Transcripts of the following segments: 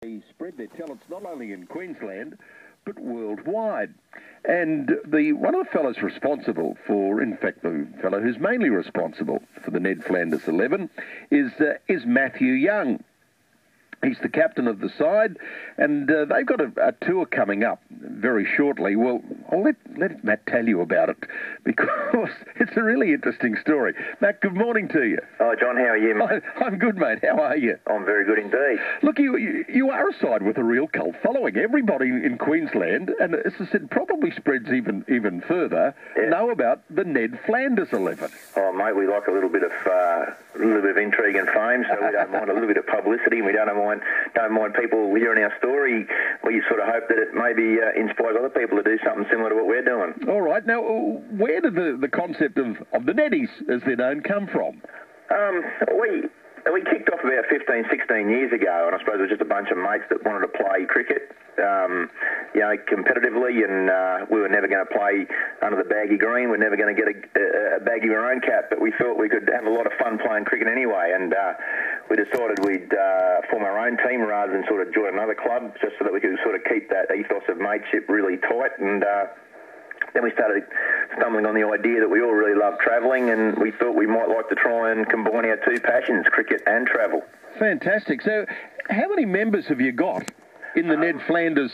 They spread their talents not only in Queensland but worldwide. And the one of the fellows responsible for, in fact, the fellow who's mainly responsible for the Ned Flanders 11 is uh, is Matthew Young. He's the captain of the side, and uh, they've got a, a, tour coming up very shortly. Well, I'll let, let Matt tell you about it because it's a really interesting story. Matt, good morning to you. Oh, John, how are you, mate? I, am good, mate. How are you? I'm very good indeed. Look, you, you, you are a side with a real cult following. Everybody in Queensland, and as I said, probably spreads even even further, yeah. know about the Ned Flanders 11. Oh, mate, we like a little bit of uh, a little bit of intrigue and fame, so we don't mind a little bit of publicity. We don't mind mind don't mind people hearing our story. We sort of hope that it maybe uh, inspires other people to do something similar to what we're doing. All right. Now, where did the, the concept of, of the Neddies, as they're known, come from? Um, we we kicked off about 15, 16 years ago, and I suppose it was just a bunch of mates that wanted to play cricket, um, you know, competitively, and uh, we were never going to play under the baggy green. We're never going to get a, a baggy maroon cap, but we thought we could have a lot of fun playing cricket anyway, and uh, we decided we'd uh, form our own team rather than sort of join another club, just so that we could sort of keep that ethos of mateship really tight, and uh, then we started stumbling on the idea that we all really love travelling and we thought we might like to try and combine our two passions, cricket and travel. Fantastic. So, how many members have you got in the um, Ned Flanders?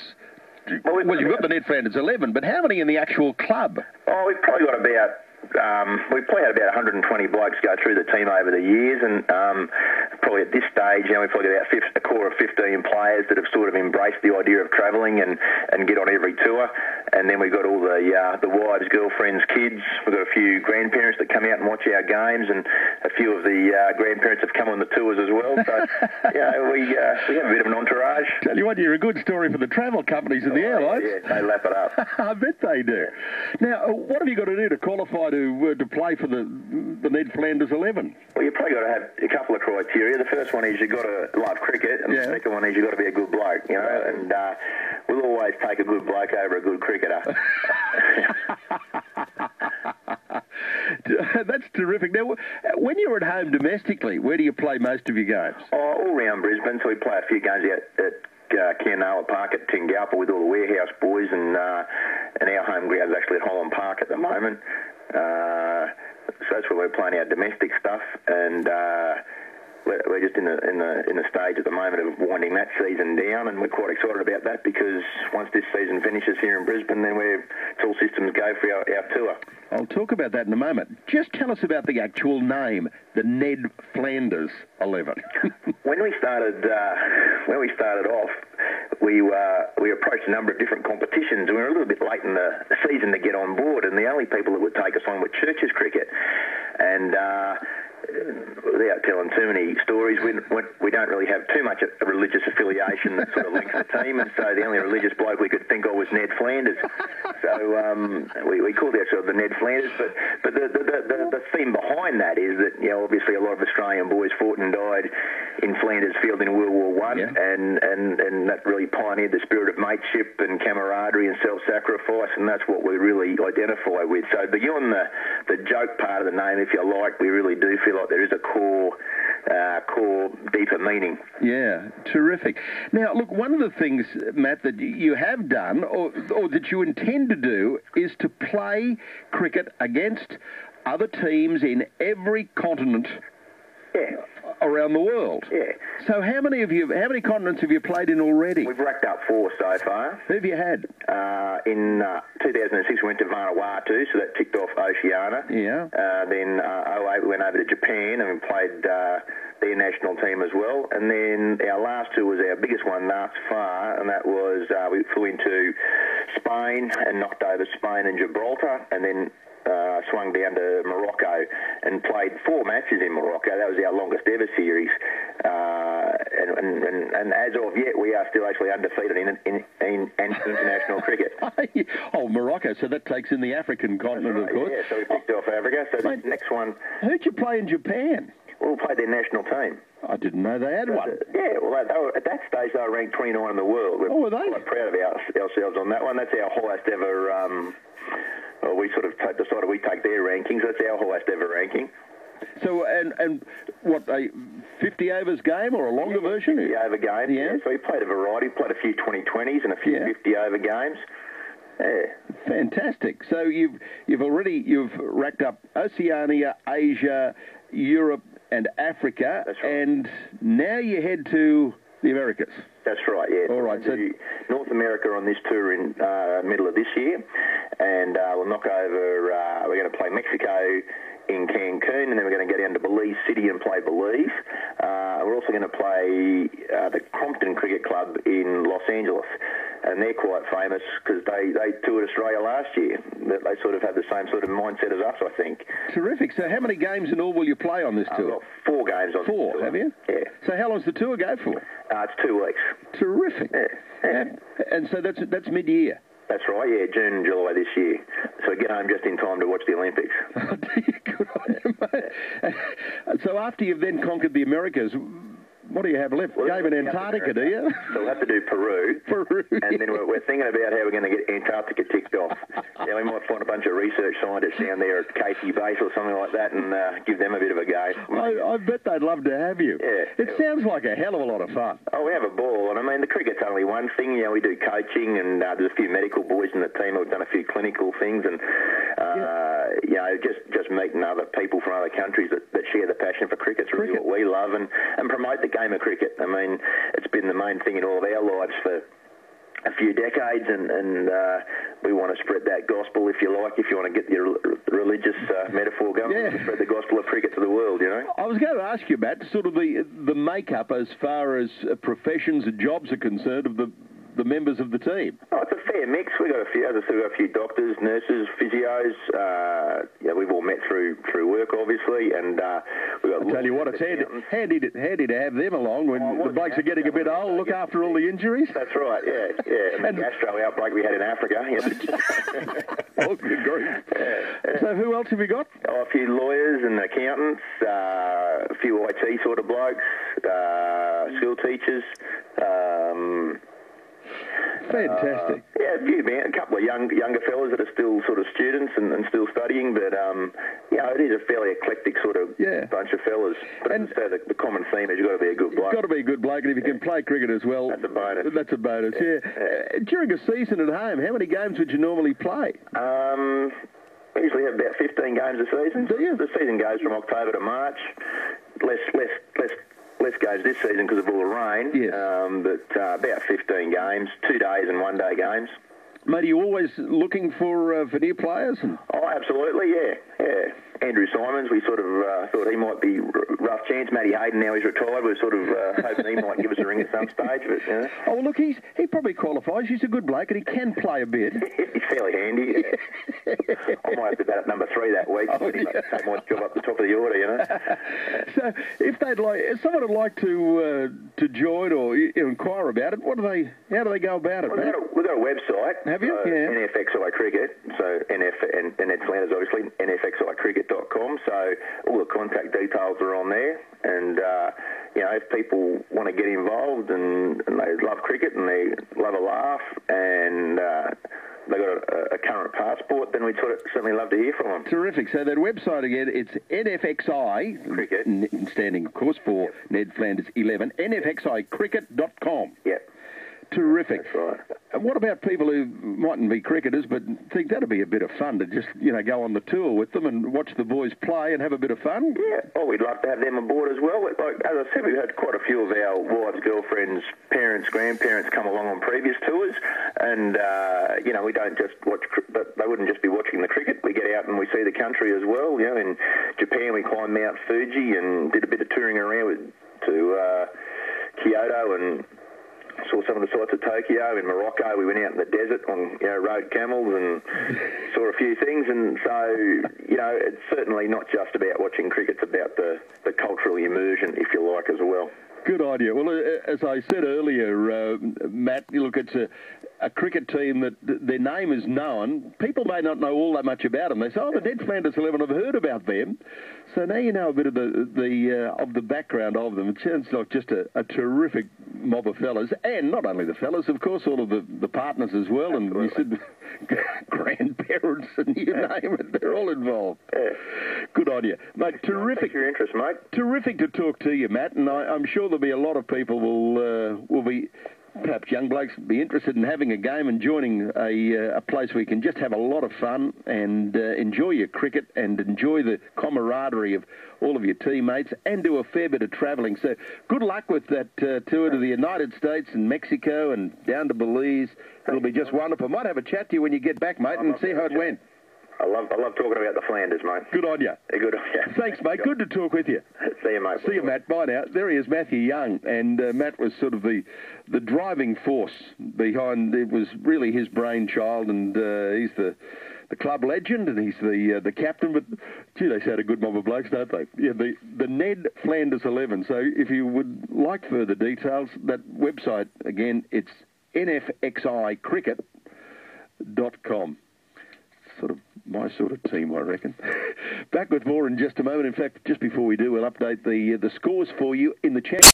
Well, well you've got the Ned Flanders 11, but how many in the actual club? Oh, we've probably got about um, we've probably had about 120 blokes go through the team over the years, and um, probably at this stage, you know, we've probably got about a core of 15 players that have sort of embraced the idea of travelling and, and get on every tour. And then we've got all the uh, the wives, girlfriends, kids. We've got a few grandparents that come out and watch our games, and a few of the uh, grandparents have come on the tours as well. So, you know, we uh, we have a bit of an entourage. Tell you what, you're a good story for the travel companies and oh, the airlines. Yeah, they lap it up. I bet they do. Now, what have you got to do to qualify to uh, to play for the the Ned Flanders 11? Well, you've probably got to have a couple of criteria. The first one is you've got to love cricket, and yeah. the second one is you've got to be a good bloke, you know. And uh, we'll always take a good bloke over a good cricketer. That's terrific. Now, when you're at home domestically, where do you play most of your games? Oh, all around Brisbane. So we play a few games out at uh, Kianala Park at Tingalpa with all the warehouse boys, and uh, and our home ground is actually at Holland Park at the moment. Uh, so that's where we're playing our domestic stuff, and uh, we're just in the in the in the stage at the moment of winding that season down, and we're quite excited about that because once this season finishes here in Brisbane, then we're all systems go for our, our tour. I'll talk about that in a moment. Just tell us about the actual name, the Ned Flanders Eleven. when we started uh, when we started off, we uh, we approached a number of different competitions, and we were a little bit late in the season to get on board, and the only people that would take us on were churches cricket, and. Uh, without telling too many stories, we, we don't really have too much a religious affiliation that sort of links the team, and so the only religious bloke we could think of was Ned Flanders. So um, we, we called ourselves the Ned Flanders, but but the the, the, the theme behind that is that you know obviously a lot of Australian boys fought and died in Flanders Field in World War One, yeah. and and and that really pioneered the spirit of mateship and camaraderie and self-sacrifice, and that's what we really identify with. So beyond the the joke part of the name, if you like, we really do feel like there is a core, uh, core, deeper meaning. Yeah, terrific. Now, look, one of the things, Matt, that you have done, or, or that you intend to do, is to play cricket against other teams in every continent. Yeah around the world. Yeah. So how many of you? How many continents have you played in already? We've racked up four so far. Who have you had? Uh, in uh, 2006, we went to Vanuatu, so that ticked off Oceania. Yeah. Uh, then uh, 08, we went over to Japan and we played uh, their national team as well. And then our last two was our biggest one thus far, and that was uh, we flew into Spain and knocked over Spain and Gibraltar, and then uh, swung down to Morocco and played four matches in Morocco. That was our longest ever series. Uh, and, and, and, and, as of yet, we are still actually undefeated in, in, in, in international cricket. oh, Morocco. So that takes in the African continent, right, of course. Yeah, so we picked off Africa. So Mate, the next one. Who'd you play in Japan? Well, we played their national team. I didn't know they had one. Yeah, well, they, were, at that stage they were ranked 29 in the world. We're oh, were they? quite proud of our, ourselves on that one. That's our highest ever um, well, we sort of t- decided we take their rankings. That's our highest ever ranking. So and and what a 50 overs game or a longer yeah, version? 50 over games. Yeah. So we played a variety. Played a few 2020s and a few Yeah. 50 over games. Yeah. Fantastic. So you've you've already you've racked up Oceania, Asia, Europe, and Africa, That's right. and now you head to the Americas. That's right, yeah. All right, so- North America on this tour in uh, middle of this year, and uh, we'll knock over. Uh, we're going to play Mexico in Cancun, and then we're going to go down to Belize City and play Belize. Uh, we're also going to play uh, the Compton Cricket Club in Los Angeles, and they're quite famous because they, they toured Australia last year. That They sort of have the same sort of mindset as us, I think. Terrific. So how many games in all will you play on this I've tour? got four games on this Four, have you? Yeah. So how long's the tour go for? Uh, it's two weeks. Terrific. Yeah. yeah. And, and so that's that's mid-year. That's right, yeah, June and July this year. So get home just in time to watch the Olympics. Good on you, mate. So after you've then conquered the Americas, what do you have left? Well, Game in we have to Antarctica, do you? So we'll have to do Peru. Peru. And then we're, we're thinking about how we're going to get Antarctica ticked off. now, we might find a bunch of research scientists down there at Casey Base or something like that and uh, give them a bit of a go. I, I bet they'd love to have you. Yeah. It sounds like a hell of a lot of fun. Oh, we have a ball, and I mean the cricket's only one thing. You know, we do coaching, and uh, there's a few medical boys in the team who've done a few clinical things, and uh, you know, just just meeting other people from other countries that, that share the passion for cricket's really Cricket. what we love, and and promote the game of cricket. I mean, it's been the main thing in all of our lives for a few decades, and, and uh, we want to spread that gospel, if you like, if you want to get your religious uh, metaphor going, we want to Yeah. spread the gospel of cricket to the world, you know. I was going to ask you, Matt, sort of the the makeup as far as professions and jobs are concerned of the the members of the team. Oh, it's a fair mix. We've got a few, as I said, we've got a few doctors, nurses, physios. Uh, yeah, we've all met through through work, obviously, and uh, we've got. I tell you what, it's handy, handy, to, handy to have them along when Oh, the blokes are getting a bit old, look after all the injuries. That's right. Yeah, yeah. And And- the gastro outbreak we had in Africa. Yeah. Oh, good grief. So who else have you got? oh, a few lawyers and accountants, uh, a few IT sort of blokes, uh, school teachers. Um, Fantastic. Yeah, a few man, a couple of young younger fellas that are still sort of students and, and still studying, but um, you know, it is a fairly eclectic sort of Yeah. bunch of fellas. But And- so the, the common theme is you've got to be a good bloke. You've got to be a good bloke, and if you can play cricket as well, That's a bonus. That's a bonus, yeah. Uh, during a season at home, how many games would you normally play? Um, we usually have about 15 games a season. Do you? The season goes from October to March. Less, less, less. Less games this season because of all the rain, Yes. um, but uh, about 15 games, two days and one day games. Mate, are you always looking for uh, for new players? Oh, absolutely, yeah, yeah. Symonds, we sort of uh, thought he might be r- rough chance. Matty Hayden, now he's retired, we're sort of uh, hoping he might give us a ring at some stage. But you know, oh, well, look, he's he probably qualifies. He's a good bloke, and he can play a bit. he's fairly handy. I might have to bat at number three that week. Oh, might yeah. Take my job up the top of the order, you know. so, if they'd like, if someone would like to uh, to join or you know, inquire about it, what do they? How do they go about it, We've got, a, we've got a website. Have you? So Yeah. NFXI Cricket. So NF and, and it's Landers obviously NFXICricket.com. So all the contact details are on there. And uh, you know, if people want to get involved and, and they love cricket and they love a laugh and uh, they got a, a current passport, then we'd sort of certainly love to hear from them. Terrific. So that website again, it's NFXI, Cricket. n- standing of course for Ned Flanders 11, NFXICricket.com. Yep, Terrific. that's right. What about people who mightn't be cricketers but think that'd be a bit of fun to just, you know, go on the tour with them and watch the boys play and have a bit of fun? Yeah, oh, we'd love to have them aboard as well. Like as I said, we've had quite a few of our wives, girlfriends, parents, grandparents come along on previous tours, and uh, you know we don't just watch, but they wouldn't just be watching the cricket. We get out and we see the country as well. You know, in Japan we climbed Mount Fuji and did a bit of touring around with, to uh, Kyoto and some of the sights of Tokyo. In Morocco, we went out in the desert on you know rode camels and saw a few things. And so you know, it's certainly not just about watching cricket; it's about the the cultural immersion, if you like, as well. Good idea. Well, as I said earlier, uh, Matt, look, it's a, a cricket team that their name is known. People may not know all that much about them. They say, "Oh, the Ned Flanders Eleven. I've heard about them." So now you know a bit of the the uh, of the background of them. It sounds like just a, a, terrific mob of fellas, and not only the fellas, of course, all of the, the partners as well. Absolutely. And you said grandparents and you name it, they're all involved. Yeah. Good on you, mate. Terrific. Thanks your interest, mate. Terrific to talk to you, Matt, and I, am sure there'll be a lot of people will uh, will be perhaps young blokes be interested in having a game and joining a, uh, a place where you can just have a lot of fun and uh, enjoy your cricket and enjoy the camaraderie of all of your teammates and do a fair bit of travelling. So good luck with that uh, tour to the United States and Mexico and down to Belize. It'll be just wonderful. Might have a chat to you when you get back, mate, and see how it went. I love I love talking about the Flanders, mate. Good on you. Good on you. Thanks, mate. Good to talk with you. See you, mate. See you, Matt. Bye now. There he is, Matthew Young, and uh, Matt was sort of the the driving force behind. It was really his brainchild, and uh, he's the the club legend, and he's the uh, the captain. But gee, they sound a good mob of blokes, don't they? Yeah, the the Ned Flanders Eleven. So if you would like further details, that website again, it's nfxicricket.com my sort of team, I reckon. Back with more in just a moment. In fact, just before we do, we'll update the uh, the scores for you in the champ.